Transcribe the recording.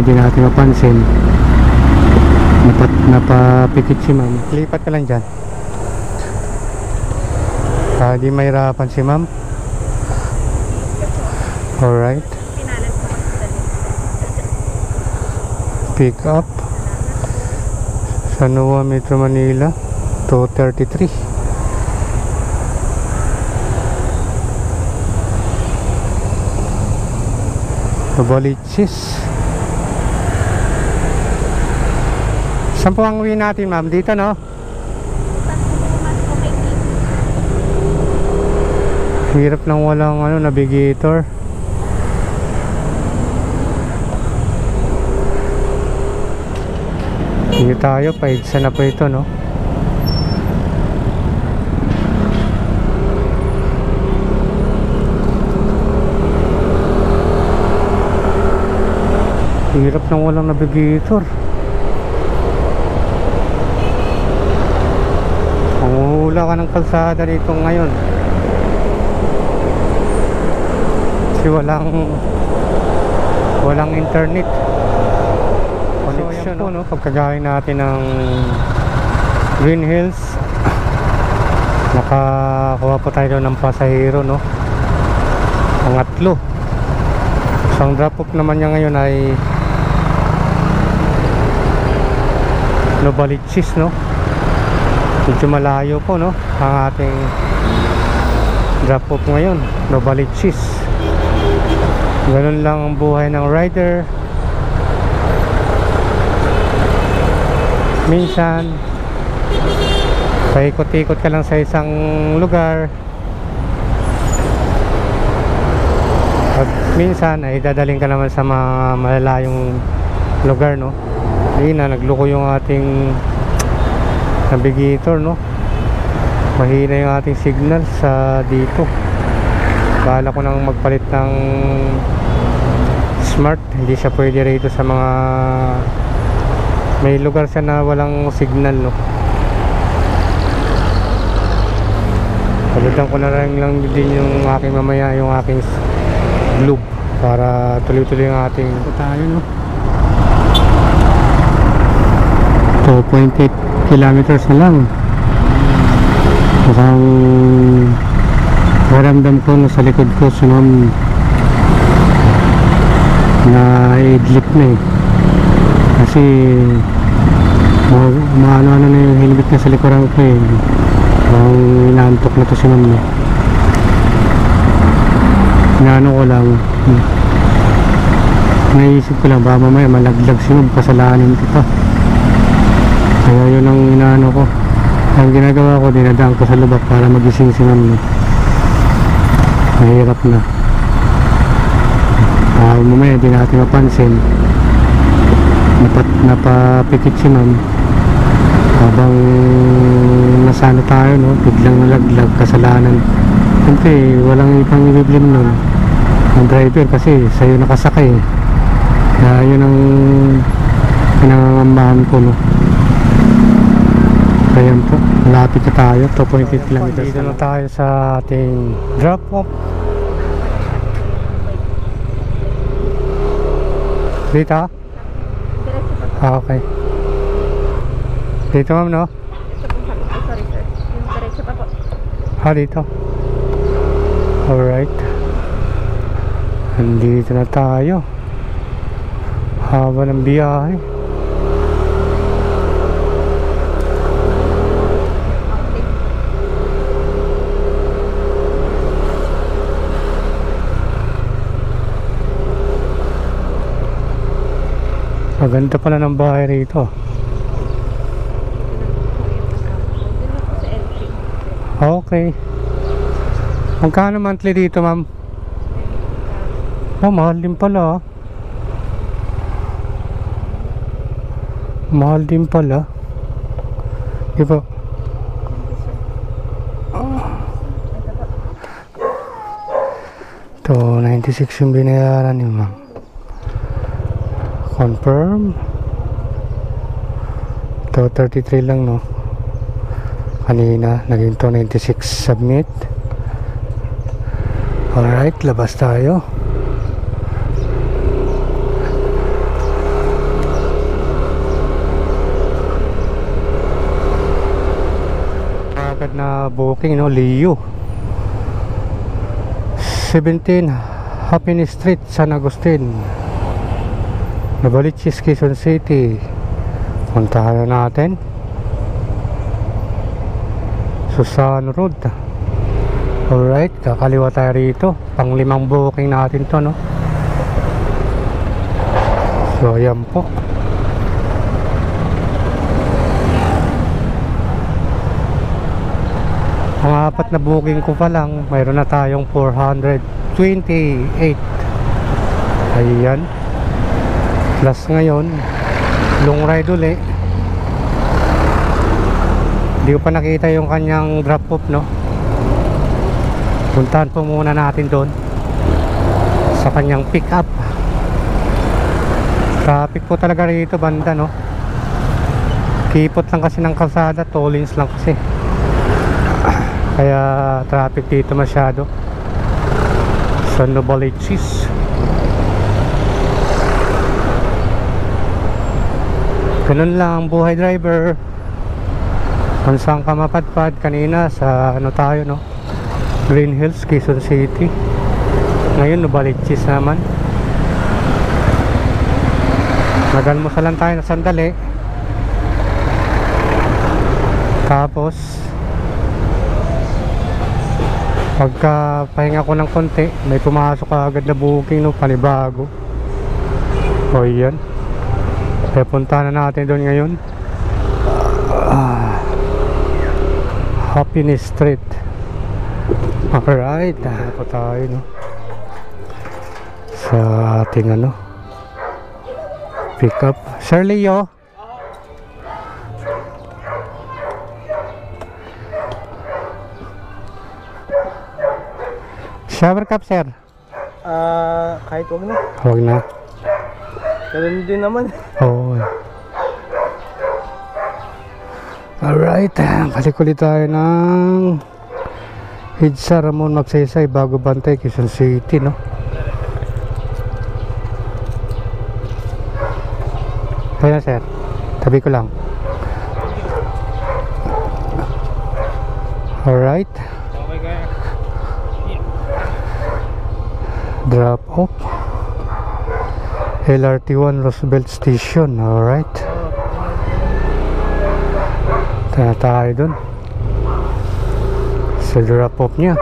hindi natin mapansin. Napat, napapikit si ma'am. Lipat ka lang dyan. Ah, di mahirapan si ma'am. Alright. Sa Pick up. Sanua Metro Manila. 233. Balichis. Saan po ang uwi natin ma'am? Dito no? Hirap lang walang ano, navigator. Sige tayo, paigsa na po ito, no? Hirap nang walang navigator. Ka ng kalsada dito ngayon. Kasi walang walang internet. Connection po no? Pagkagaling natin ng Green Hills nakakuha po tayo ng pasahero no? Pangatlo so ang drop off naman niya ngayon ay Novaliches no medyo malayo po no? Ang ating drop off ngayon Novaliches. Ganun lang ang buhay ng rider. Minsan paikot-ikot ka lang sa isang lugar. At minsan ay dadaling ka naman sa mga malalayong lugar no? Hindi na nagloko yung ating navigator no? Mahina yung ating signal sa dito. Bala ko nang magpalit ng smart. Hindi siya pwede rito sa mga may lugar siya na walang signal no? Palitan ko na rin lang din yung aking mamaya yung aking globe para tuloy-tuloy yung ating ito tayo no 2.8 kilometers na lang mukhang maramdam ko no sa likod ko sunom na idlip na eh kasi ma- maano-ano na yung helmet na sa likuran ko eh ang inaantok na to si ma'am eh. inaano ko lang hmm. naisip ko lang baka mamaya malaglag si ma'am kasalanan kaya yun ang inaano ko. Ang ginagawa ko dinadaan ko sa lubak para magising si ma'am eh. mahirap na. Ah mamaya di natin mapansin. Napat, napapikit si ma'am habang nasano tayo no biglang nalaglag kasalanan. Siyempre walang ibang ibiblim nun. Ang driver kasi sa'yo nakasakay eh. kaya yun ang pinangangambahan ko no kaya po malapit na tayo 2.8 kilometers dito na tayo sa ating drop off dito ah okay dito ma'am no. Sorry sir. Yung diretso pa po. Ah, dito. Alright. Andito na tayo. Haba ng biyahe. Maganda pala ng bahay rito. Okay. Magkano monthly dito, ma'am? Oh, mahal din pala. ah. Mahal din pala. Di ba? To 96 yung binayaran ni ma'am confirm. To 33 lang no? Kanina naging 296 submit. Alright labas tayo. Agad na booking no? Leo. 17 Happiness Street San Agustin. Nabalichis, Quezon City. Puntahan na natin. Susan Road. Alright, kakaliwa tayo rito. Panglimang booking natin to, no? So, ayan po. Ang apat na booking ko pa lang, mayroon na tayong 428. Ayan. Plus ngayon, long ride uli. Hindi ko pa nakita yung kanyang drop off, no? Puntahan po muna natin doon sa kanyang pick up. Traffic po talaga rito banda, no? Kipot lang kasi ng kalsada, tollings lang kasi. Kaya traffic dito masyado. Sa Novaliches. Ganun lang ang buhay driver. Kung saan ka mapadpad kanina sa ano tayo no? Green Hills, Quezon City. Ngayon Novaliches naman. Nagalmusalan tayo na sandali. Tapos pagka pahinga ko ng konti may pumasok agad na booking no panibago o yan kaya punta na natin doon ngayon. Ah, Happiness Street. Alright ano po tayo no? Sa ating ano? Pick up. Sir Leo? Shower cup sir. Ah, kahit wag na. huwag na Ganun din naman. Oo. Alright, balik ulit tayo ng Hidsa Ramon Magsaysay bago bantay Quezon City, no? Kaya sir, tabi ko lang. Alright, drop off. LRT1 Roosevelt Station, alright. Tara tayo dun. Sa drop off niya.